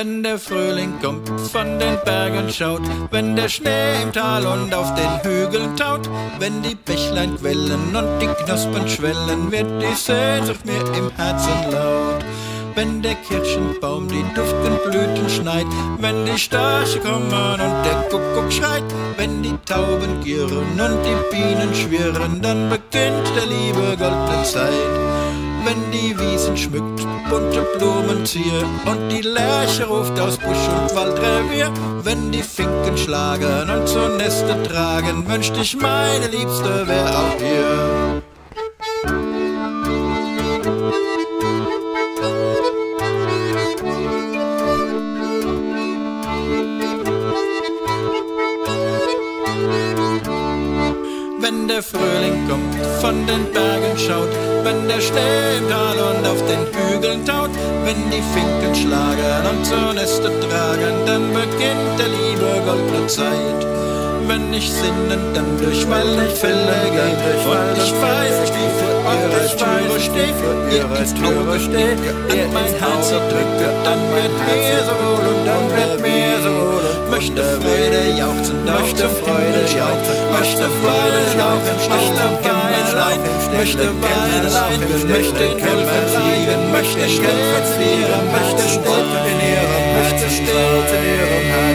wenn der Frühling kommt, von den Bergen schaut, wenn der Schnee im Tal und auf den Hügeln taut, wenn die Bächlein quellen und die Knospen schwellen, wird die Sehnsucht mir im Herzen laut. Wenn der Kirschenbaum die duftenden Blüten schneit, wenn die Störche kommen und der Kuckuck schreit, wenn die Tauben girren und die Bienen schwirren, dann beginnt der liebe goldene Zeit wenn die Wiesen schmückt, bunte Blumen ziehe und die Lerche ruft aus Busch und Waldrevier. Wenn die Finken schlagen und zur Neste tragen, wünscht ich meine Liebste wär auch hier. Der Frühling kommt, von den Bergen schaut, wenn der Schnee im Tal und auf den Hügeln taut, wenn die Finken schlagen und zur Neste tragen, dann beginnt der liebe goldene Zeit. Wenn ich sinnend dann durch meine Fälle gehe und ich weiß nicht, wie vor ihrer Türe steht, ihr ins Auge steht, an mein Herz drücke, dann wird mir so möchte Freude jauchzen, möchte Freude jauchzen, möchte Freude jauchzen, möchte Weine laufen, möchte Weine laufen, möchte Kämpfen fliegen, möchte stets fliegen, möchte stets in ihrem, möchte stets in ihrem Herzen